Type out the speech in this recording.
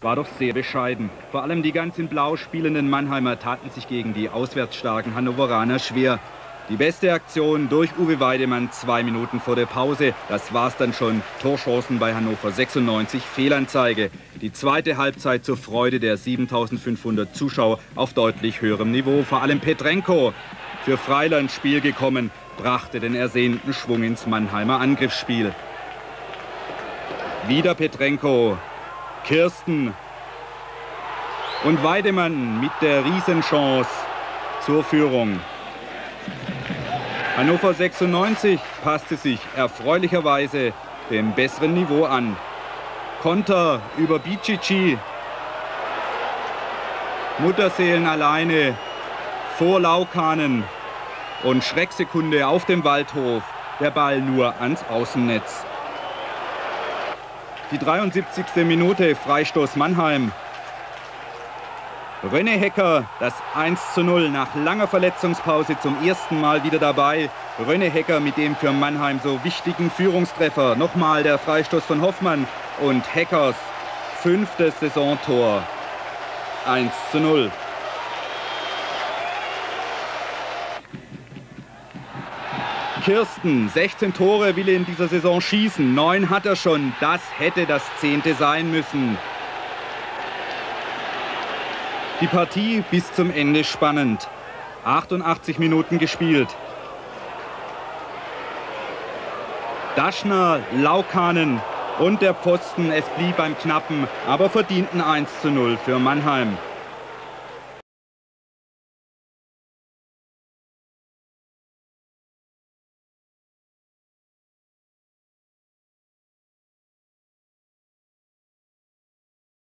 war doch sehr bescheiden. Vor allem die ganz in Blau spielenden Mannheimer taten sich gegen die auswärtsstarken Hannoveraner schwer. Die beste Aktion durch Uwe Weidemann zwei Minuten vor der Pause. Das war's dann schon. Torchancen bei Hannover 96, Fehlanzeige. Die zweite Halbzeit zur Freude der 7500 Zuschauer auf deutlich höherem Niveau. Vor allem Petrenko, für Freiland Spiel gekommen, brachte den ersehnten Schwung ins Mannheimer Angriffsspiel. Wieder Petrenko, Kirsten und Weidemann mit der Riesenchance zur Führung. Hannover 96 passte sich erfreulicherweise dem besseren Niveau an. Konter über Bicici. Mutterseelen alleine vor Laukanen und Schrecksekunde auf dem Waldhof. Der Ball nur ans Außennetz. Die 73. Minute Freistoß Mannheim. René Hecker, das 1 zu 0 nach langer Verletzungspause zum ersten Mal wieder dabei. René Hecker mit dem für Mannheim so wichtigen Führungstreffer. Nochmal der Freistoß von Hoffmann und Heckers fünftes Saisontor. 1 zu 0. Kirsten, 16 Tore will er in dieser Saison schießen. Neun hat er schon. Das hätte das zehnte sein müssen. Die Partie bis zum Ende spannend. 88 Minuten gespielt. Daschner, Laukanen und der Pfosten. Es blieb beim Knappen, aber verdienten 1 zu 0 für Mannheim.